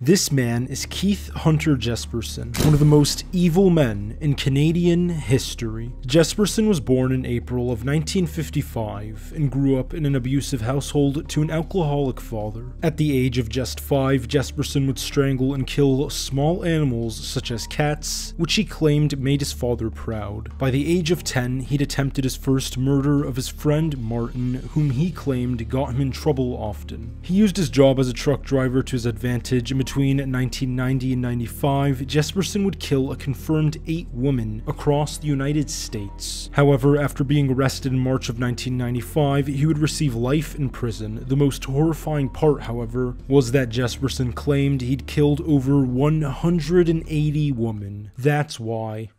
This man is Keith Hunter Jesperson, one of the most evil men in Canadian history. Jesperson was born in April of 1955 and grew up in an abusive household to an alcoholic father. At the age of just five, Jesperson would strangle and kill small animals such as cats, which he claimed made his father proud. By the age of 10, he'd attempted his first murder of his friend Martin, whom he claimed got him in trouble often. He used his job as a truck driver to his advantage between 1990 and 95, Jesperson would kill a confirmed eight women across the United States. However, after being arrested in March of 1995, he would receive life in prison. The most horrifying part, however, was that Jesperson claimed he'd killed over 180 women. That's why